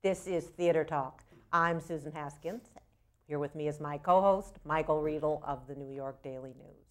This is Theater Talk. I'm Susan Haskins. Here with me is my co host, Michael Riedel of the New York Daily News.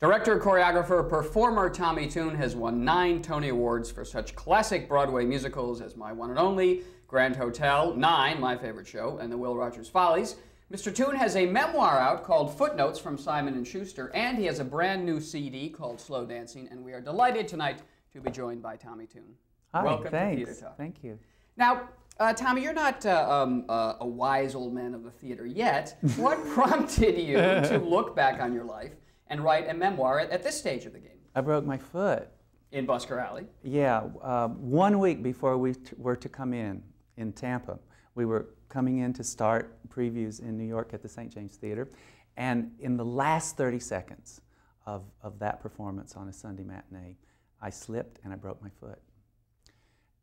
Director, choreographer, performer Tommy Tune has won nine Tony Awards for such classic Broadway musicals as My One and Only, Grand Hotel, Nine, my favorite show, and The Will Rogers Follies. Mr. Tune has a memoir out called Footnotes from Simon & Schuster, and he has a brand new CD called Slow Dancing, and we are delighted tonight to be joined by Tommy Tune. Hi, Welcome thanks. to Theater Talk. Thank you. Now, uh, Tommy, you're not uh, um, uh, a wise old man of the theater yet. What prompted you to look back on your life and write a memoir at, at this stage of the game I broke my foot. in Busker Alley? Yeah, uh, one week before we t- were to come in in Tampa, we were coming in to start previews in New York at the St. James Theater, and in the last 30 seconds of, of that performance on a Sunday matinee, I slipped and I broke my foot,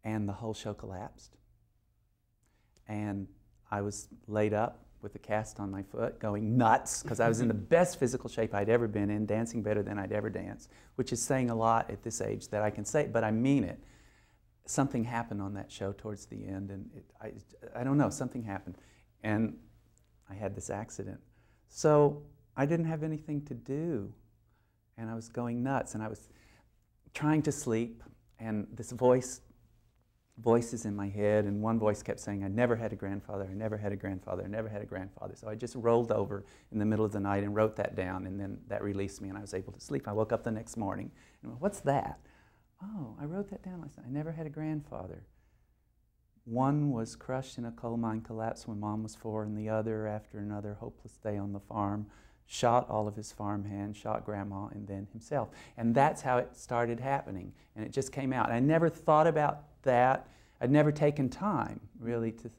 and the whole show collapsed. And I was laid up with a cast on my foot, going nuts because I was in the best physical shape I'd ever been in, dancing better than I'd ever danced, which is saying a lot at this age that I can say, but I mean it. Something happened on that show towards the end, and it, I, I don't know, something happened. And I had this accident. So I didn't have anything to do, and I was going nuts, and I was trying to sleep, and this voice voices in my head, and one voice kept saying, I never had a grandfather, I never had a grandfather, I never had a grandfather. So I just rolled over in the middle of the night and wrote that down, and then that released me, and I was able to sleep. I woke up the next morning, and went, What's that? Oh, I wrote that down last night. I never had a grandfather. One was crushed in a coal mine collapse when mom was four, and the other, after another hopeless day on the farm, shot all of his farm hands, shot grandma, and then himself. And that's how it started happening. And it just came out. I never thought about that. I'd never taken time, really, to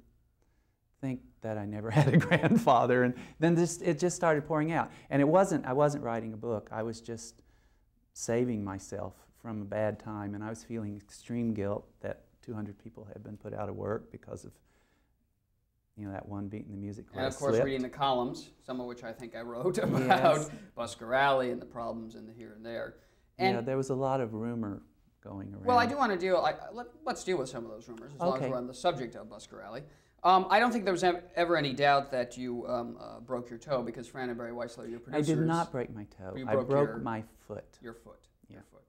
think that I never had a grandfather. And then this, it just started pouring out. And it wasn't, I wasn't writing a book. I was just saving myself from a bad time. And I was feeling extreme guilt that 200 people had been put out of work because of you know, that one beat in the music class. And of course, slipped. reading the columns, some of which I think I wrote about Yes. Busker Alley and the problems in the here and there. And yeah, there was a lot of rumor going around. Well, I do want to deal. I, let, let's deal with some of those rumors as long as we're on the subject of Busker Alley. Um, I don't think there was ever any doubt that you um, uh, broke your toe because Fran and Barry Weissler, your producers. I did not break my toe. You I broke broke your- my foot. your foot, your foot.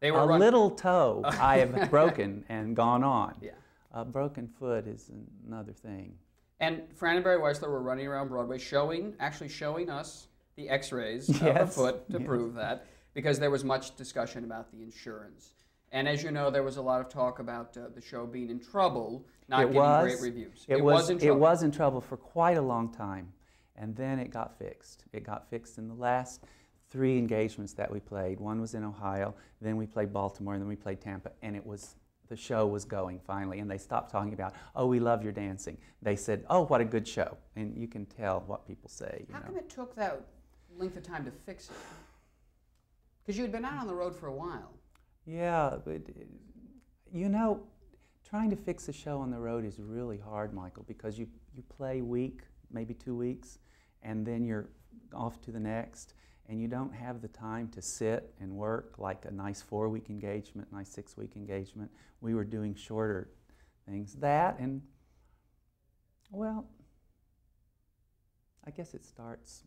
They were A little toe I have broken and gone on. Yeah. A broken foot is another thing. And Fran and Barry Weissler were running around Broadway, showing, actually showing us the X-rays of the foot to yes. prove that, because there was much discussion about the insurance. And as you know, there was a lot of talk about uh, the show being in trouble, not it getting was, great reviews. It, was, in trouble. It was in trouble for quite a long time, and then it got fixed. It got fixed in the last three engagements that we played. One was in Ohio, then we played Baltimore, and then we played Tampa, and it was the show was going finally, and they stopped talking about, oh, we love your dancing. They said, oh, what a good show, and you can tell what people say. You How know. come it took that length of time to fix it? Because you had been out on the road for a while. Yeah, but you know, trying to fix a show on the road is really hard, Michael, because you, you play week, maybe two weeks, and then you're off to the next, and you don't have the time to sit and work like a nice four week engagement, nice six week engagement. We were doing shorter things. That and, well, I guess it starts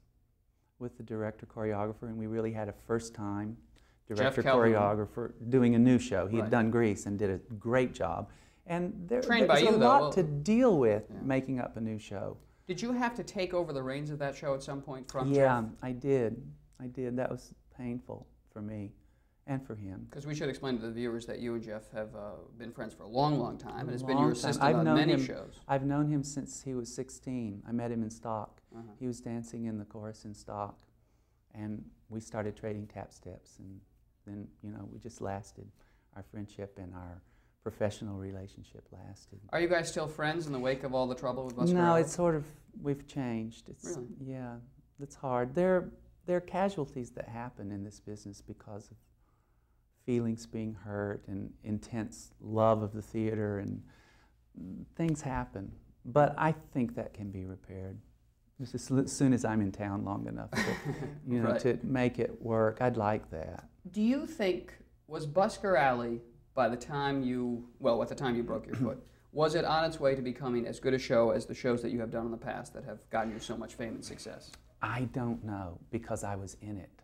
with the director choreographer, and we really had a first time director choreographer doing a new show. He Right. had done Grease and did a great job. And there, Trained there's by a you, though. lot to deal with Yeah. making up a new show. Did you have to take over the reins of that show at some point from yeah, I did. I did. That was painful for me and for him. Because we should explain to the viewers that you and Jeff have uh, been friends for a long, long time, and it's been your assistant I've on known many him- shows. I've known him since he was 16. I met him in Stock. Uh-huh. He was dancing in the chorus in Stock, and we started trading tap steps, and then you know we just lasted. Our friendship and our professional relationship lasted. Are you guys still friends in the wake of all the trouble with Busker No, it's sort of we've changed. It's Really? yeah, it's hard. There there are casualties that happen in this business because of feelings being hurt and intense love of the theater and things happen. But I think that can be repaired. Just as soon as I'm in town long enough to, you know, Right. to make it work. I'd like that. Do you think was Busker Alley by the time you, well, at the time you broke your foot, was it on its way to becoming as good a show as the shows that you have done in the past that have gotten you so much fame and success? I don't know because I was in it.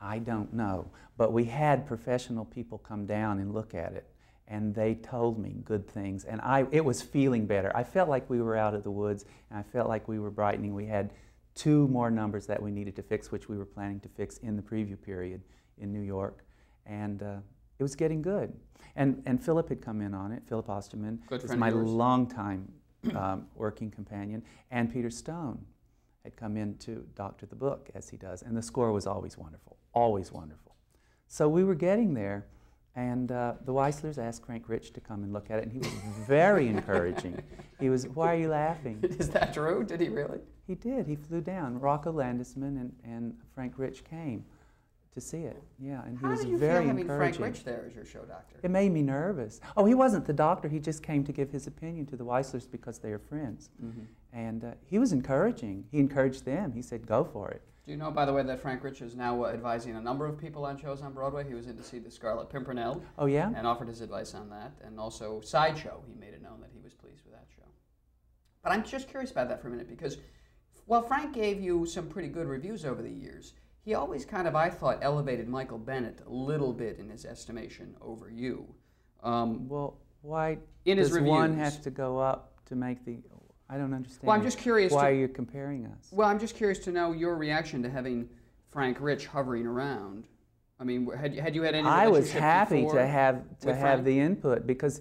I don't know. But we had professional people come down and look at it, and they told me good things. And I, it was feeling better. I felt like we were out of the woods, and I felt like we were brightening. We had two more numbers that we needed to fix, which we were planning to fix in the preview period in New York. And uh, it was getting good. And, and Philip had come in on it. Philip Osterman Good is my yours. longtime um, working companion, and Peter Stone had come in to doctor the book as he does, and the score was always wonderful, always wonderful. So we were getting there, and uh, the Weisslers asked Frank Rich to come and look at it, and he was very encouraging. He was, "Why are you laughing?" Is that true? Did he really? He did. He flew down. Rocco Landesman and, and Frank Rich came to see it. Yeah, and he How was did you very feel having encouraging. Frank Rich there as your show doctor? It made me nervous. Oh, he wasn't the doctor. He just came to give his opinion to the Weisslers because they are friends. Mhm. And uh, he was encouraging. He encouraged them. He said, "Go for it." Do you know, by the way, that Frank Rich is now uh, advising a number of people on shows on Broadway? He was in to see The Scarlet Pimpernel Oh yeah. and offered his advice on that. And also Sideshow, he made it known that he was pleased with that show. But I'm just curious about that for a minute because well, Frank gave you some pretty good reviews over the years, he always kind of, I thought, elevated Michael Bennett a little bit in his estimation over you. Um, Well, why in his does one reviews. have to go up to make the? I don't understand. Well, I'm just curious Why to- are you comparing us? Well, I'm just curious to know your reaction to having Frank Rich hovering around. I mean, had you, had you had any I was happy to have to have Frank? the input because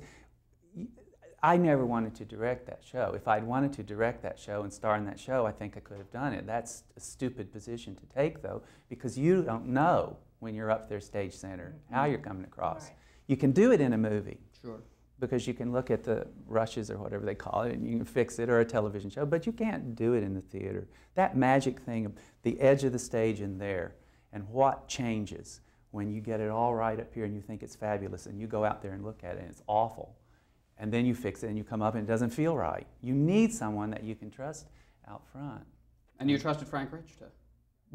I never wanted to direct that show. If I'd wanted to direct that show and star in that show, I think I could have done it. That's a stupid position to take, though, because you don't know when you're up there stage center how mm-hmm. you're coming across. Right. You can do it in a movie Sure. because you can look at the rushes or whatever they call it and you can fix it or a television show, but you can't do it in the theater. That magic thing of the edge of the stage in there and what changes when you get it all right up here and you think it's fabulous and you go out there and look at it and it's awful. And then you fix it and you come up and it doesn't feel right. You need someone that you can trust out front. And you trusted Frank Rich to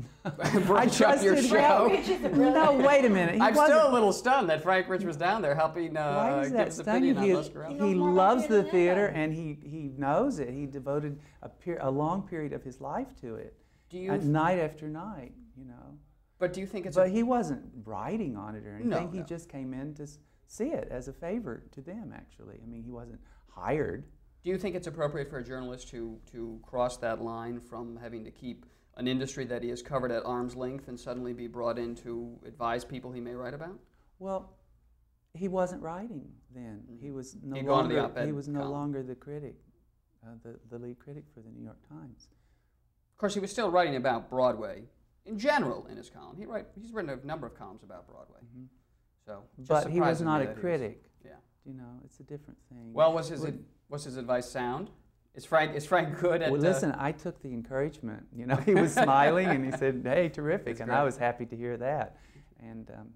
I brush up your trusted show. Frank. No, wait a minute. He I'm wasn't- still a little stunned that Frank Rich was down there helping Why uh, is give his opinion He, on is- Busker Alley. He he knows more about loves the theater ever. and he, he knows it. He devoted a, per, a long period of his life to it, Do you? and night after night, you know. but do you think it's? But a, he wasn't writing on it or anything. No, he no. just came in to s- see it as a favor to them, actually. I mean, he wasn't hired. do you think it's appropriate for a journalist to to cross that line from having to keep an industry that he has covered at arm's length and suddenly be brought in to advise people he may write about? Well, he wasn't writing then. He was no Mm-hmm. He'd gone to the longer. He was no column. longer the critic, uh, the, the lead critic for the New York Times. Of course, he was still writing about Broadway in general in his column. He write, he's written a number of columns about Broadway. So, just But he was not a was- critic. yeah. You know, it's a different thing. Well, was his Would- was his advice sound? Is Frank is Frank good at? Well, uh, listen, I took the encouragement. You know, he was smiling and he said, "Hey, terrific," That's and great. I was happy to hear that. And um,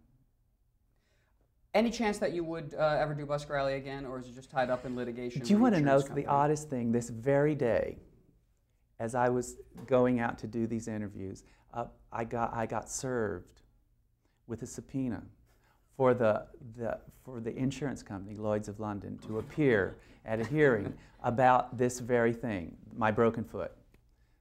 any chance that you would uh, ever do Busker Alley again, or is it just tied up in litigation? do you want to know insurance the oddest thing? This very day, as I was going out to do these interviews, uh, I got I got served with a subpoena for the, the for the insurance company Lloyd's of London to appear at a hearing about this very thing, my broken foot.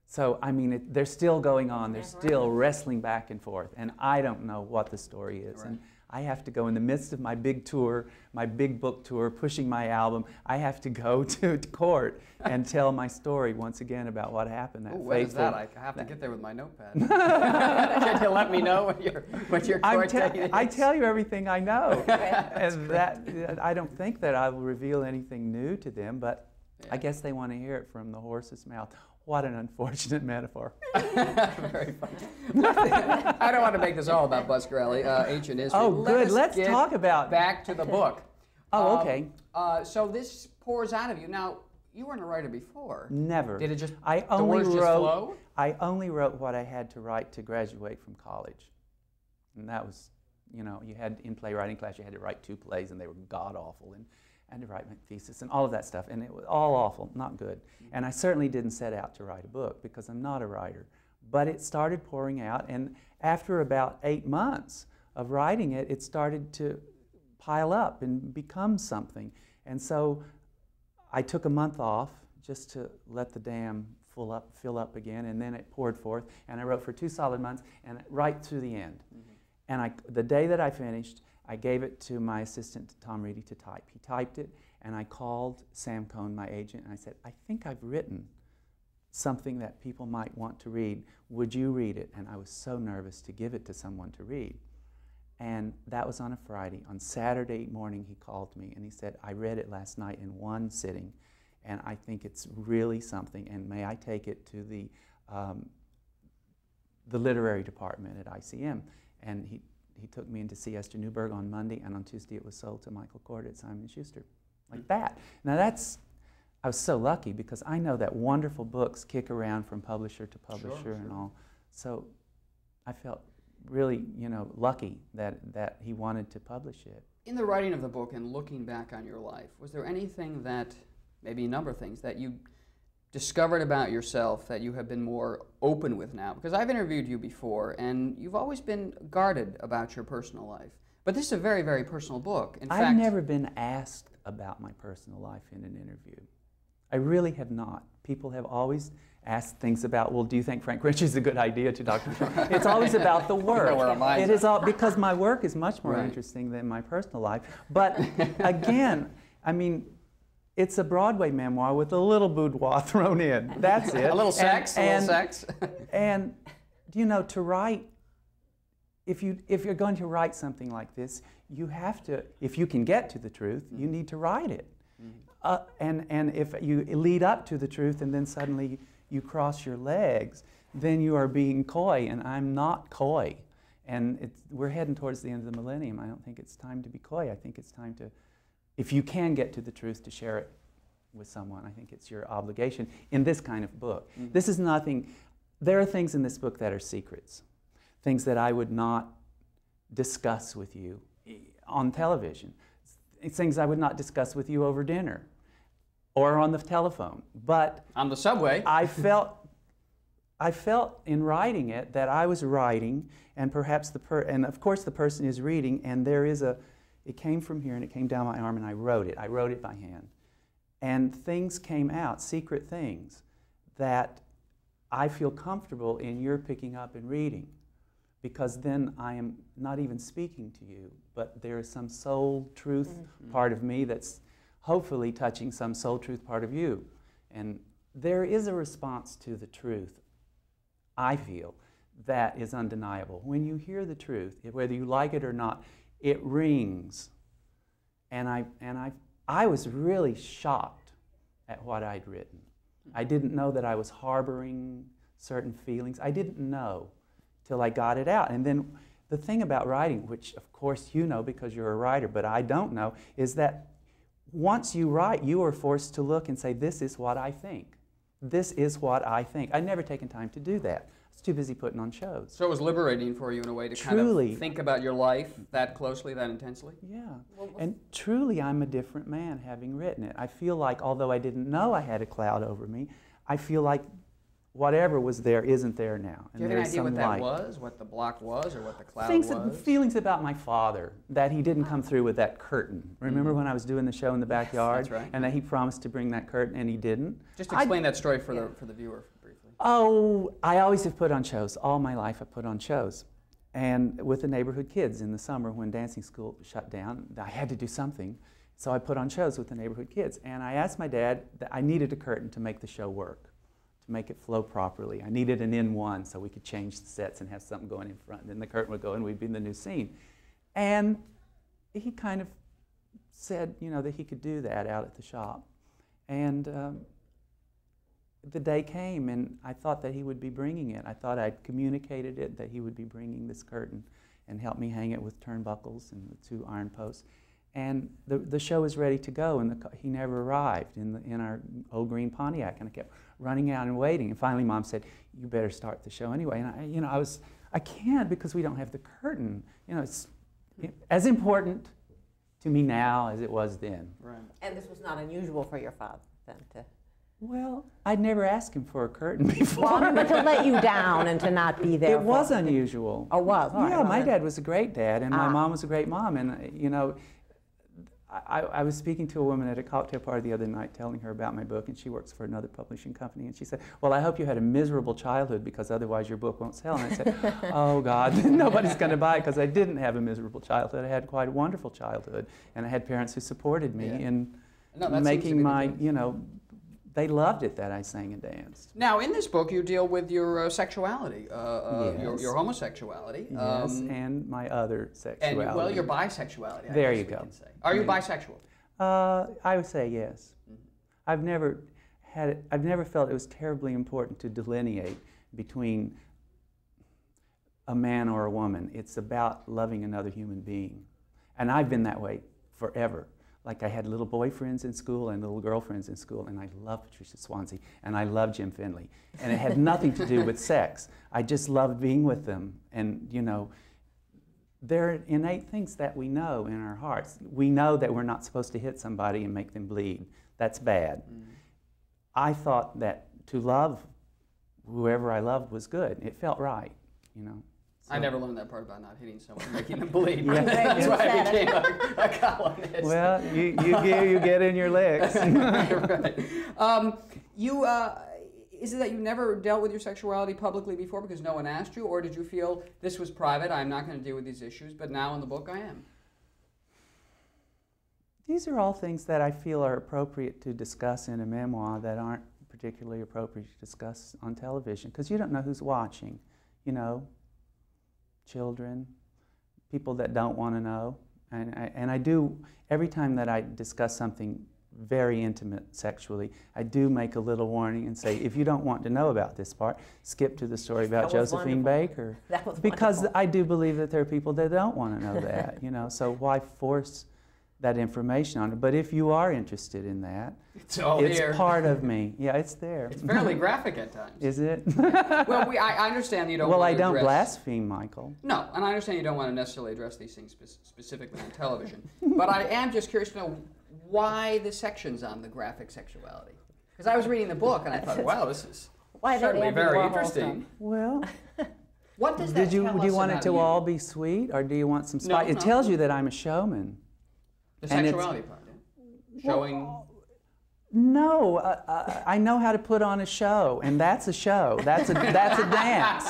So I mean, it, they're still going on. They're still wrestling back and forth, and I don't know what the story is. And I have to go in the midst of my big tour, my big book tour, pushing my album. I have to go to, court and tell my story once again about what happened. That Ooh, when is that? I have to get there with my notepad. Can you let me know when your when your court te-? I tell you everything I know, and that I don't think that I will reveal anything new to them, but I guess they want to hear it from the horse's mouth. What an unfortunate metaphor. Very funny. I don't want to make this all about Busker Alley, uh, ancient history. Oh, Let good. Let's talk about- back to the book. Oh, Um, okay. Uh, so this pours out of you. Now, you weren't a writer before. Never. Did it just? I the only words just wrote. flow? I only wrote what I had to write to graduate from college, and that was, you know, you had in playwriting class you had to write two plays, and they were god awful, and I had to write my thesis and all of that stuff, and it was all awful, not good. And I certainly didn't set out to write a book because I'm not a writer. But it started pouring out, and after about eight months of writing it, it started to pile up and become something. And so I took a month off just to let the dam full up, fill up again, and then it poured forth. And I wrote for two solid months, and right through the end. Mm-hmm. And I, the day that I finished, I gave it to my assistant Tom Reedy to type. He typed it, and I called Sam Cohn, my agent, and I said, "I think I've written something that people might want to read. Would you read it?" And I was so nervous to give it to someone to read. And that was on a Friday. On Saturday morning, he called me and he said, I read it last night in one sitting, and I think it's really something, and may I take it to the, um, the literary department at ICM? And he, he took me in to see Esther Newberg on Monday, and on Tuesday it was sold to Michael Korda at Simon & Schuster. Like hmm. that. Now that's, I was so lucky because I know that wonderful books kick around from publisher to publisher sure, and sure. all. So I felt really, you know, lucky that, that he wanted to publish it. In the writing of the book and looking back on your life, was there anything that, maybe a number of things, that you discovered about yourself that you have been more open with now? Because I've interviewed you before, and you've always been guarded about your personal life. But this is a very, very personal book. In I've fact, never been asked about my personal life in an interview. I really have not. People have always asked things about, well, do you think Frank Rich is a good idea to Dr. it's always about the work. it is all because my work is much more right. interesting than my personal life. But again, I mean, it's a Broadway memoir with a little boudoir thrown in. That's it. a little sex, and, a little sex. and you know, to write, if you if you're going to write something like this, you have to. If you can get to the truth, you need to write it. Mm-hmm. Uh, and and if you lead up to the truth, and then suddenly you cross your legs, then you are being coy, and I'm not coy. And we're heading towards the end of the millennium. I don't think it's time to be coy. I think it's time to, if you can get to the truth, to share it with someone. I think it's your obligation in this kind of book. Mm-hmm. This is nothing, there are things in this book that are secrets, things that I would not discuss with you on television, things I would not discuss with you over dinner or on the telephone. But on the subway, I felt I felt in writing it that I was writing, and perhaps the per and of course the person is reading, and there is a it came from here and it came down my arm and I wrote it. I wrote it by hand. And things came out, secret things, that I feel comfortable in your picking up and reading. Because then I am not even speaking to you, but there is some soul truth mm-hmm. part of me that's hopefully touching some soul truth part of you. And there is a response to the truth, I feel, that is undeniable. When you hear the truth, whether you like it or not, it rings. And I, and I, I was really shocked at what I'd written. I didn't know that I was harboring certain feelings. I didn't know till I got it out. And then the thing about writing, which of course you know because you're a writer, but I don't know, is that once you write, you are forced to look and say, This is what I think. This is what I think. I'd never taken time to do that. I was too busy putting on shows. So it was liberating for you in a way to truly, kind of think about your life that closely, that intensely? Yeah. and truly, I'm a different man having written it. I feel like, although I didn't know I had a cloud over me, I feel like whatever was there isn't there now. And Do you have any idea what that light. was, what the block was, or what the cloud Things, was? Feelings about my father, that he didn't come through with that curtain. Remember mm. when I was doing the show in the backyard? Yes, right. And that he promised to bring that curtain, and he didn't? Just explain I, that story for, yeah. the, for the viewer briefly. Oh, I always have put on shows. All my life I've put on shows. And with the neighborhood kids in the summer when dancing school shut down, I had to do something. So I put on shows with the neighborhood kids. And I asked my dad that I needed a curtain to make the show work to make it flow properly. I needed an in one so we could change the sets and have something going in front. And then the curtain would go and we'd be in the new scene. And he kind of said, you know, that he could do that out at the shop. And um, the day came and I thought that he would be bringing it. I thought I'd communicated it that he would be bringing this curtain and help me hang it with turnbuckles and the two iron posts. And the, the show was ready to go, and the, he never arrived in, the, in our old green Pontiac. And I kept running out and waiting. And finally, mom said, "You better start the show anyway." And I, you know, I was, I can't because we don't have the curtain. You know, it's as important to me now as it was then. Right. And this was not unusual for your father then to. Well, I'd never asked him for a curtain before. Well, but to let you down and to not be there. It was unusual. Oh, was. All yeah, right, my dad was a great dad, and ah. my mom was a great mom, and you know, I, I was speaking to a woman at a cocktail party the other night telling her about my book, and she works for another publishing company. And she said, Well, I hope you had a miserable childhood because otherwise your book won't sell. And I said, Oh, God, nobody's going to buy it because I didn't have a miserable childhood. I had quite a wonderful childhood, and I had parents who supported me Yeah. in No, that seems a making my, you know, they loved it that I sang and danced. Now, in this book, you deal with your uh, sexuality, uh, uh, your, Yes. your homosexuality. Yes, um, and my other sexuality. you- well, your bisexuality. I There you go. Are you Yeah. bisexual? Uh, I would say yes. Mhm. I've never had it, I've never felt it was terribly important to delineate between a man or a woman. It's about loving another human being. And I've been that way forever. Like I had little boyfriends in school and little girlfriends in school, and I loved Patricia Swansea and I loved Jim Finley. And it had nothing to do with sex. I just loved being with them. And, you know, there are innate things that we know in our hearts. We know that we're not supposed to hit somebody and make them bleed. That's bad. Mm. I thought that to love whoever I loved was good. It felt right, you know. I never learned that part about not hitting someone and making them bleed. Yeah. That's why I said became a, a columnist. Well, you, you, get, you get in your legs. right. Um, you, uh, is it that you never dealt with your sexuality publicly before because no one asked you, or did you feel this was private? I'm not going to deal with these issues, but now in the book I am. These are all things that I feel are appropriate to discuss in a memoir that aren't particularly appropriate to discuss on television because you don't know who's watching. You know, children, people that don't want to know. And I, and I do, every time that I discuss something very intimate sexually, I do make a little warning and say, if you don't want to know about this part, skip to the story about Josephine wonderful. Baker. That was Because wonderful. I do believe that there are people that don't want to know that, you know, so why force that information on it? But if you are interested in that, It's all it's here. part of me. Yeah, it's there. It's fairly graphic at times. Is it? well, we, I, I understand you don't. well, want I to don't address, blaspheme, Michael. No, and I understand you don't want to necessarily address these things spe- specifically on television. but I am just curious to know why the sections on the graphic sexuality. Because I was reading the book and I thought, wow, this is Why certainly very Warhol interesting. Well, What does that did you tell do you us want it to you? all be sweet, or do you want some No, spice? It no. tells you that I'm a showman. The and sexuality part? yeah? Showing. No, uh, uh, I know how to put on a show, and that's a show. That's a that's a dance.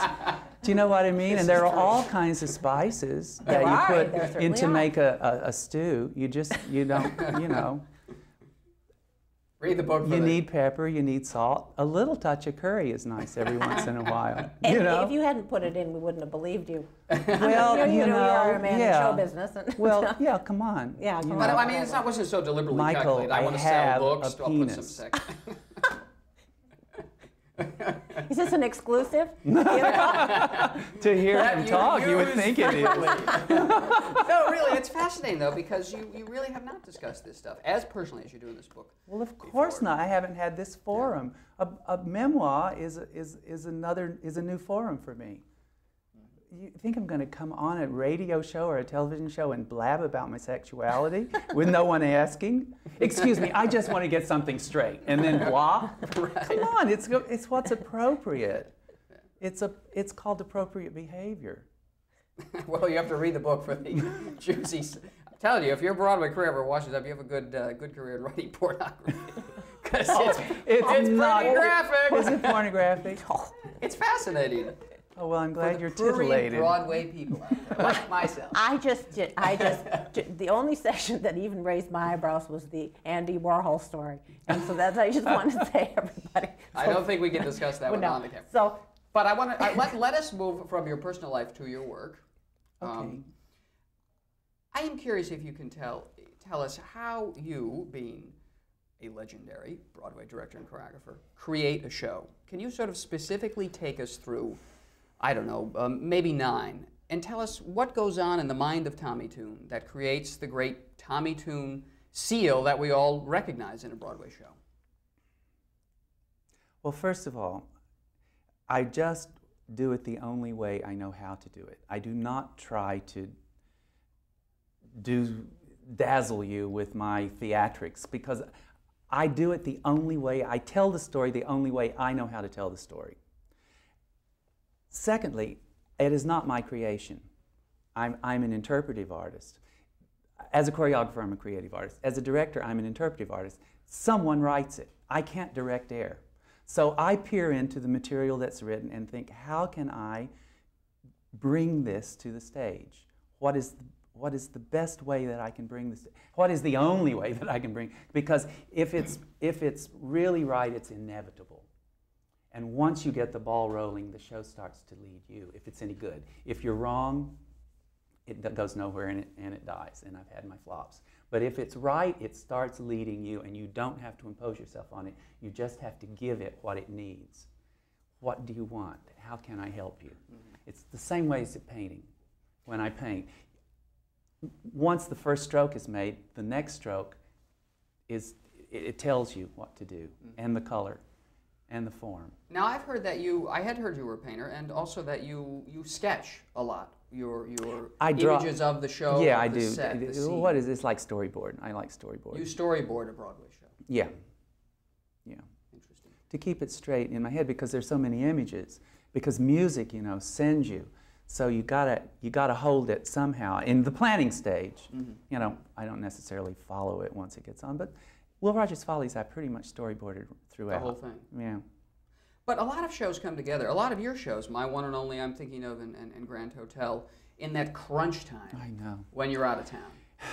Do you know what I mean? This And there are true. all kinds of spices that There you put there certainly in to make a, a, a stew. You just you don't you know. Read the book for You the- need pepper, you need salt. A little touch of curry is nice every once in a while. And you know. if you hadn't put it in, we wouldn't have believed you. well, you, know, you you are a know, man yeah. in show business. And Well, yeah, come on. Yeah, come But know. I mean, it's not wasn't so deliberately Michael, calculated. I, I want to sell books. a I'll put some sex. Is this an exclusive? to hear That him you talk, you would use think it is. no, really, it's fascinating though because you, you really have not discussed this stuff as personally as you do in this book. Well, of course before. not. I haven't had this forum. A, a memoir is, is, is another is a new forum for me. You think I'm going to come on a radio show or a television show and blab about my sexuality with no one asking? Excuse me, I just want to get something straight, and then blah. Come on, it's it's what's appropriate. It's a it's called appropriate behavior. well, you have to read the book for the juicy. I'm telling you, if your Broadway career ever washes up, you have a good uh, good career in writing pornography. Because it's, It's, it's not pretty graphic. Is it pornographic? It's fascinating. Oh well, I'm For glad the you're prurient titillated. Broadway people like myself. I just, did, I just, ju- the only section that even raised my eyebrows was the Andy Warhol story, and so that's I just want to say everybody. I don't think we can discuss that Well, one no. on the camera. So But I want to I, let, let us move from your personal life to your work. Um, Okay. I am curious if you can tell tell us how you, being a legendary Broadway director and choreographer, create a show. Can you sort of specifically take us through, I don't know, um, maybe nine, and tell us what goes on in the mind of Tommy Tune that creates the great Tommy Tune seal that we all recognize in a Broadway show? Well, first of all, I just do it the only way I know how to do it. I do not try to do dazzle you with my theatrics because I do it the only way I tell the story the only way I know how to tell the story. Secondly, it is not my creation. I'm, I'm an interpretive artist. as a choreographer, I'm a creative artist. As a director, I'm an interpretive artist. Someone writes it. I can't direct air. So I peer into the material that's written and think, how can I bring this to the stage? What is the, what is the best way that I can bring this? What is the only way that I can bring? Because if it's if it's really right, it's inevitable. And once you get the ball rolling, the show starts to lead you. If it's any good, if you're wrong, it goes nowhere and it, and it dies. And I've had my flops. But if it's right, it starts leading you, and you don't have to impose yourself on it. You just have to give it what it needs. What do you want? How can I help you? Mm-hmm. It's the same way as painting. When I paint, once the first stroke is made, the next stroke is it, it tells you what to do mm-hmm. and the color and the form. Now I've heard that you I had heard you were a painter and also that you you sketch a lot. Your your I draw, images of the show. Yeah, I do. Set, what is this like storyboard? I like storyboard. You storyboard a Broadway show. Yeah. Yeah. Interesting. To keep it straight in my head because there's so many images. Because music, you know, sends you so you gotta you gotta hold it somehow in the planning stage. Mm-hmm. You know, I don't necessarily follow it once it gets on, but Will Rogers Follies I pretty much storyboarded throughout. The whole thing. Yeah. But a lot of shows come together. A lot of your shows, my one and only, I'm thinking of, and, and, and Grand Hotel, in that crunch time. I know. When you're out of town.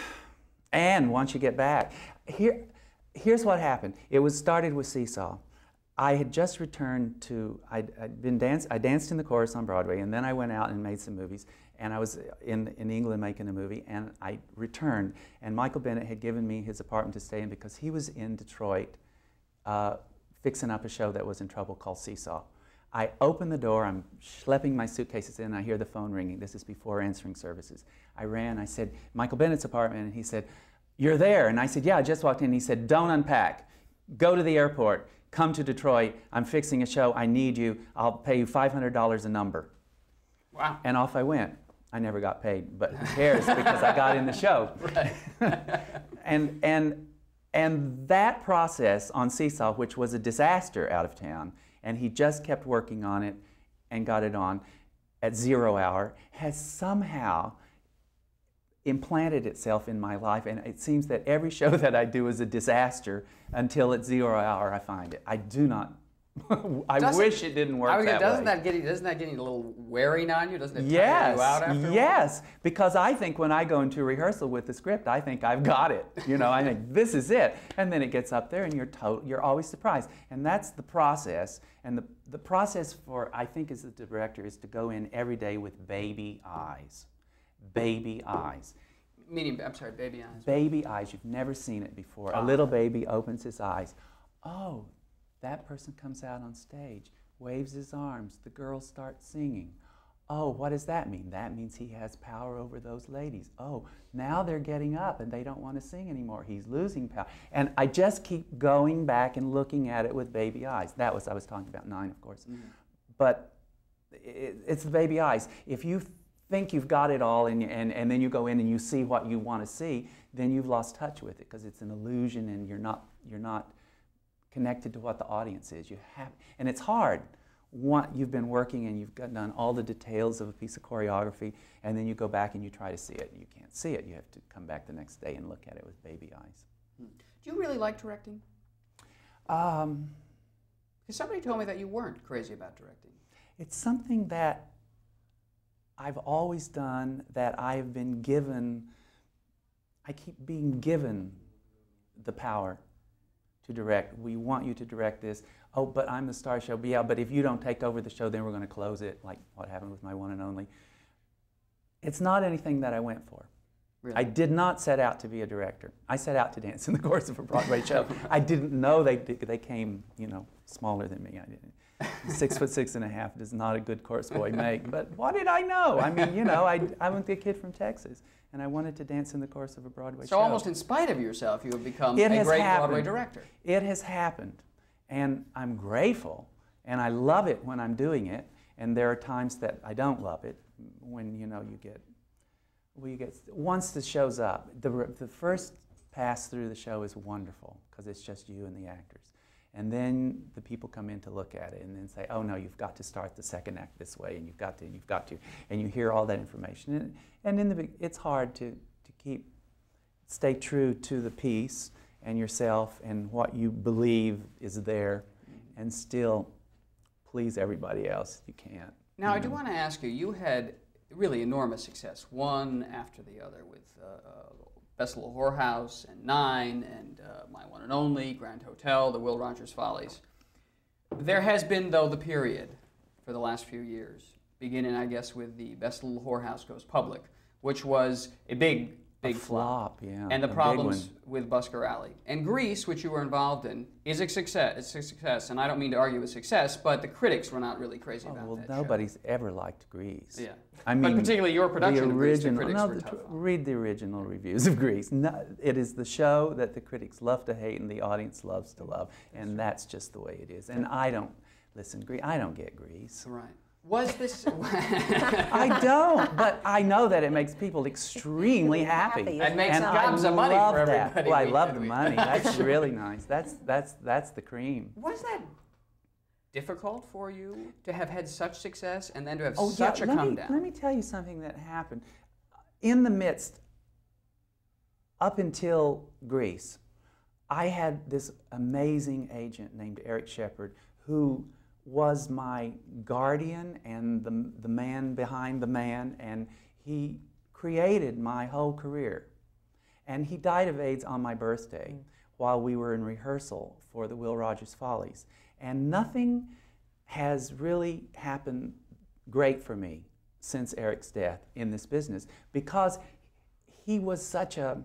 And once you get back, here, here's what happened. It was started with Seesaw. I had just returned to, I'd, I'd, been dance, I danced in the chorus on Broadway, and then I went out and made some movies. And I was in, in England making a movie, and I returned. And Michael Bennett had given me his apartment to stay in because he was in Detroit uh, fixing up a show that was in trouble called Seesaw. I open the door, I'm schlepping my suitcases in, I hear the phone ringing. This is before answering services. I ran, I said, Michael Bennett's apartment, and he said, You're there? And I said, Yeah, I just walked in. He said, Don't unpack. Go to the airport come to Detroit. I'm fixing a show. I need you. I'll pay you $500 a number. Wow. And off I went. I never got paid, but who cares because I got in the show. And, and, and that process on Seesaw, which was a disaster out of town, and he just kept working on it and got it on at zero hour, has somehow implanted itself in my life, and it seems that every show that I do is a disaster until at zero hour I find it. I do not. I doesn't, wish it didn't work I that doesn't way. That get, doesn't that get a little wearing on you? Doesn't it yes, you out after Yes, because I think when I go into rehearsal with the script, I think I've got it. You know, I think this is it. And then it gets up there and you're, to- you're always surprised. And that's the process. And the, the process for, I think, as the director, is to go in every day with baby eyes baby eyes. Meaning, I'm sorry, baby eyes. Baby eyes. You've never seen it before. A ah. little baby opens his eyes. Oh, that person comes out on stage, waves his arms. The girls start singing. Oh, what does that mean? That means he has power over those ladies. Oh, now they're getting up and they don't want to sing anymore. He's losing power. And I just keep going back and looking at it with baby eyes. That was, I was talking about nine, of course. Mm-hmm. But it, it's the baby eyes. If you think you've got it all and, and, and then you go in and you see what you want to see, then you've lost touch with it because it's an illusion and you're not, you're not connected to what the audience is. You have, and it's hard. One, you've been working and you've got, done all the details of a piece of choreography, and then you go back and you try to see it. You can't see it. You have to come back the next day and look at it with baby eyes. Hmm. Do you really like directing? Um, somebody told me that you weren't crazy about directing. It's something that I've always done that I've been given, I keep being given the power to direct. We want you to direct this. Oh, but I'm the star show. But yeah, but if you don't take over the show, then we're going to close it, like what happened with my one and only. It's not anything that I went for. Really? I did not set out to be a director. I set out to dance in the course of a Broadway show. I didn't know they, they came, you know, smaller than me. I didn't six foot six and a half does not a good chorus boy make. But what did I know? I mean, you know, I, I went the kid from Texas, and I wanted to dance in the course of a Broadway so show. So almost in spite of yourself, you have become it a great happened. Broadway director. It has happened, and I'm grateful, and I love it when I'm doing it. And there are times that I don't love it, when you know you get, well, you get once the show's up. The the first pass through the show is wonderful because it's just you and the actors. And then the people come in to look at it and then say, oh no, you've got to start the second act this way and you've got to, you've got to. And you hear all that information. And, and in the, it's hard to, to keep, stay true to the piece and yourself and what you believe is there, and still please everybody else if you can't. Now, I do want to ask you, you had really enormous success, one after the other, with uh, Best Little Whorehouse and Nine and uh, My One and Only, Grand Hotel, The Will Rogers Follies. There has been, though, the period for the last few years, beginning, I guess, with the Best Little Whorehouse Goes Public, which was a big, big flop. flop, yeah. And the problems with Busker Alley. And Grease, which you were involved in, is a success. It's a success, and I don't mean to argue with success, but the critics were not really crazy Oh, about well, that show. nobody's ever liked Grease. Yeah. I But mean, particularly your production the of Grease, the critics no, were the tough on. read the original reviews of Grease. No, it is the show that the critics love to hate and the audience loves to love, and that's just the way it is. And I don't listen. Grease, I don't get Grease. Right. Was this? I don't, but I know that it makes people extremely happy. Happy, It makes and gobs I of money love for that. everybody. Well, I love the money. That's really nice. That's that's that's the cream. was that difficult for you to have had such success and then to have Oh, such yeah. a let come me, down? Let me tell you something that happened. In the midst, up until Grease, I had this amazing agent named Eric Shepard who was my guardian and the, the man behind the man, and he created my whole career. And he died of AIDS on my birthday mm. while we were in rehearsal for the Will Rogers Follies. And nothing has really happened great for me since Eric's death in this business because he was such a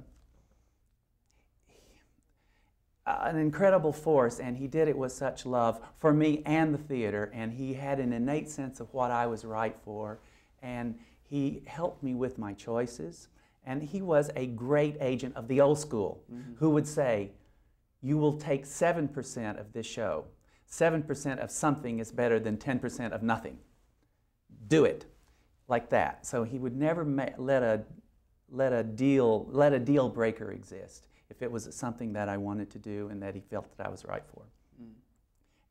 Uh, an incredible force and he did it with such love for me and the theater and he had an innate sense of what I was right for and he helped me with my choices and he was a great agent of the old school mm-hmm. who would say you will take 7% of this show. 7% of something is better than 10% of nothing. Do it. Like that. So he would never ma- let a let a deal let a deal breaker exist if it was something that I wanted to do and that he felt that I was right for. Mm.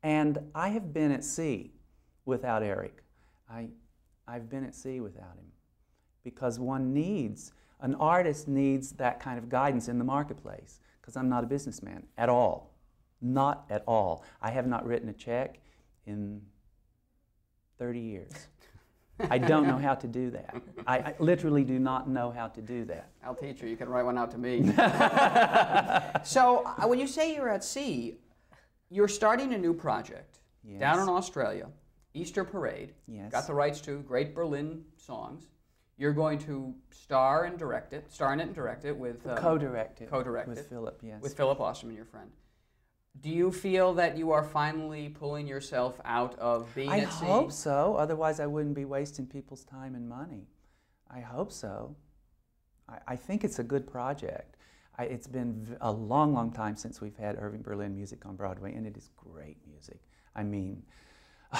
And I have been at sea without Eric. I, I've been at sea without him because one needs, an artist needs that kind of guidance in the marketplace because I'm not a businessman at all. Not at all. I have not written a check in 30 years. I don't know how to do that. I, I literally do not know how to do that. I'll teach you. You can write one out to me. so, uh, when you say you're at sea, you're starting a new project down in Australia, Easter Parade. Yes. Got the rights to great Berlin songs. You're going to star and direct it, star in it and direct it with um, co-direct it co-direct with it Philip. Yes. with Philip Osterman, your friend. Do you feel that you are finally pulling yourself out of being I at sea? hope so. Otherwise, I wouldn't be wasting people's time and money. I hope so. I, I think it's a good project. I, it's been v- a long, long time since we've had Irving Berlin music on Broadway, and it is great music. I mean,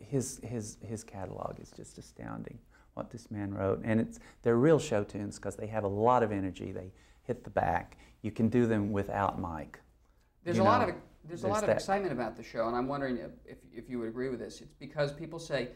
his his his catalog is just astounding. What this man wrote, and it's they're real show tunes because they have a lot of energy. They hit the back. You can do them without mic. There's a lot of there's, a lot of that. excitement about the show, and I'm wondering if, if, you would agree with this. It's because people say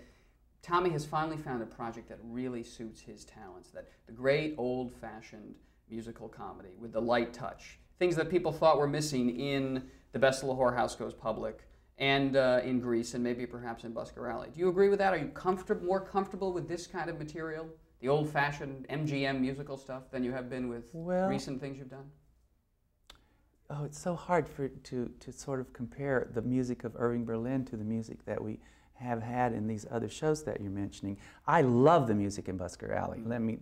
Tommy has finally found a project that really suits his talents. That the great old-fashioned musical comedy with the light touch, things that people thought were missing in the Best Little Whorehouse Goes Public and uh, in Grease, and maybe perhaps in Busker Alley. Do you agree with that? Are you comfortable, more comfortable with this kind of material, the old-fashioned MGM musical stuff, than you have been with Well- recent things you've done? Oh, it's so hard for to to sort of compare the music of Irving Berlin to the music that we have had in these other shows that you're mentioning. I love the music in Busker Alley. Let me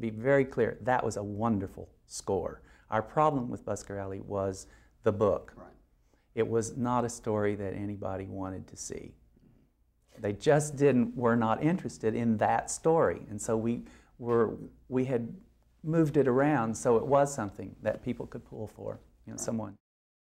be very clear. That was a wonderful score. Our problem with Busker Alley was the book. Right. It was not a story that anybody wanted to see. They just didn't were not interested in that story. And so we were we had moved it around so it was something that people could pull for, you know, someone